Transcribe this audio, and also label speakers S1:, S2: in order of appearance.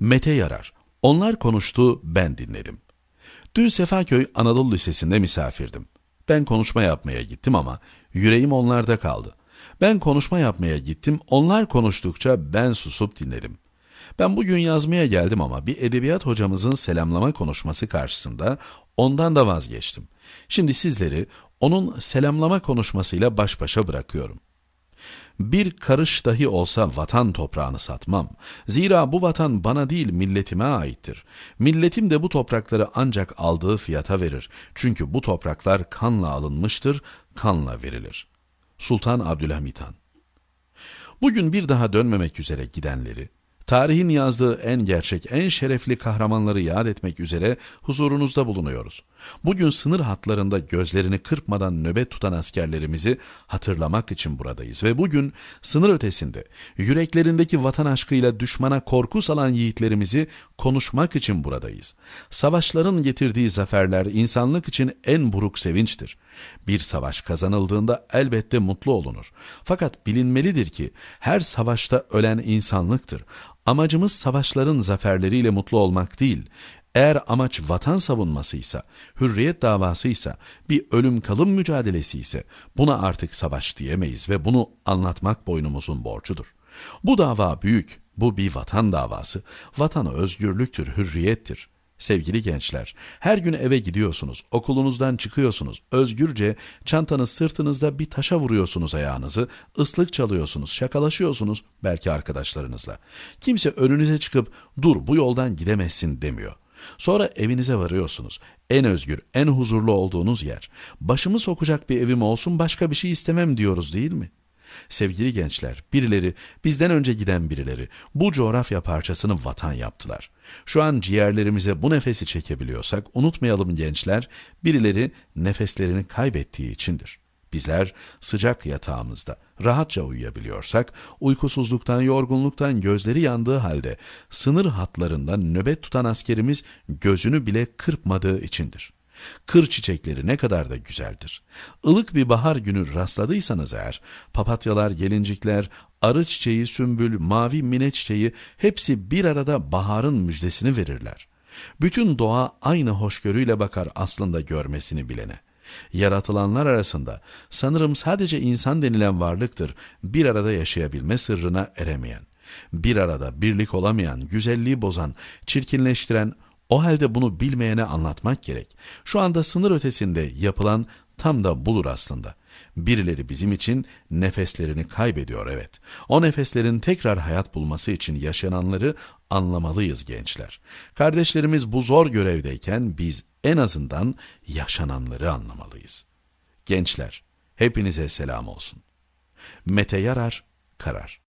S1: Mete Yarar. Onlar konuştu, ben dinledim. Dün Sefaköy Anadolu Lisesi'nde misafirdim. Ben konuşma yapmaya gittim ama yüreğim onlarda kaldı. Ben konuşma yapmaya gittim, onlar konuştukça ben susup dinledim. Ben bugün yazmaya geldim ama bir edebiyat hocamızın selamlama konuşması karşısında ondan da vazgeçtim. Şimdi sizleri onun selamlama konuşmasıyla baş başa bırakıyorum. Bir karış dahi olsa vatan toprağını satmam. Zira bu vatan bana değil milletime aittir. Milletim de bu toprakları ancak aldığı fiyata verir. Çünkü bu topraklar kanla alınmıştır, kanla verilir. Sultan Abdülhamit Han Bugün bir daha dönmemek üzere gidenleri, tarihin yazdığı en gerçek, en şerefli kahramanları yad etmek üzere huzurunuzda bulunuyoruz. Bugün sınır hatlarında gözlerini kırpmadan nöbet tutan askerlerimizi hatırlamak için buradayız ve bugün sınır ötesinde yüreklerindeki vatan aşkıyla düşmana korku salan yiğitlerimizi konuşmak için buradayız. Savaşların getirdiği zaferler insanlık için en buruk sevinçtir. Bir savaş kazanıldığında elbette mutlu olunur. Fakat bilinmelidir ki her savaşta ölen insanlıktır. Amacımız savaşların zaferleriyle mutlu olmak değil, eğer amaç vatan savunmasıysa, hürriyet davasıysa, bir ölüm kalım mücadelesi ise buna artık savaş diyemeyiz ve bunu anlatmak boynumuzun borcudur. Bu dava büyük, bu bir vatan davası. Vatan özgürlüktür, hürriyettir. Sevgili gençler, her gün eve gidiyorsunuz, okulunuzdan çıkıyorsunuz, özgürce çantanız sırtınızda bir taşa vuruyorsunuz ayağınızı, ıslık çalıyorsunuz, şakalaşıyorsunuz belki arkadaşlarınızla. Kimse önünüze çıkıp dur bu yoldan gidemezsin demiyor. Sonra evinize varıyorsunuz. En özgür, en huzurlu olduğunuz yer. Başımı sokacak bir evim olsun başka bir şey istemem diyoruz değil mi? Sevgili gençler, birileri, bizden önce giden birileri bu coğrafya parçasını vatan yaptılar. Şu an ciğerlerimize bu nefesi çekebiliyorsak unutmayalım gençler, birileri nefeslerini kaybettiği içindir. Bizler sıcak yatağımızda rahatça uyuyabiliyorsak, uykusuzluktan, yorgunluktan gözleri yandığı halde sınır hatlarında nöbet tutan askerimiz gözünü bile kırpmadığı içindir. Kır çiçekleri ne kadar da güzeldir. Ilık bir bahar günü rastladıysanız eğer, papatyalar, gelincikler, arı çiçeği, sümbül, mavi mine çiçeği hepsi bir arada baharın müjdesini verirler. Bütün doğa aynı hoşgörüyle bakar aslında görmesini bilene. Yaratılanlar arasında sanırım sadece insan denilen varlıktır bir arada yaşayabilme sırrına eremeyen. Bir arada birlik olamayan, güzelliği bozan, çirkinleştiren, o halde bunu bilmeyene anlatmak gerek. Şu anda sınır ötesinde yapılan tam da bulur aslında. Birileri bizim için nefeslerini kaybediyor evet. O nefeslerin tekrar hayat bulması için yaşananları anlamalıyız gençler. Kardeşlerimiz bu zor görevdeyken biz en azından yaşananları anlamalıyız. Gençler, hepinize selam olsun. Mete Yarar, Karar